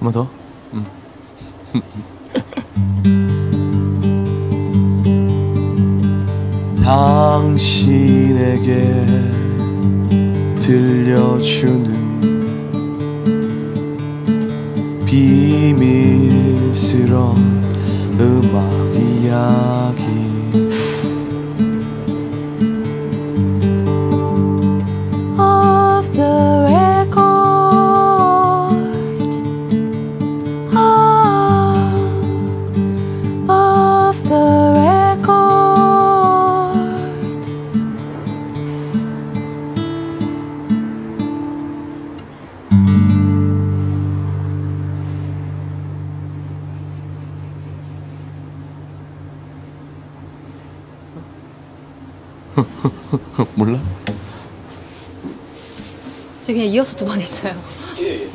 번 더. 음. 당신에게 들려주는 비밀스런 음악 이야 몰라? 저 그냥 이어서 두 번 했어요. 오케이.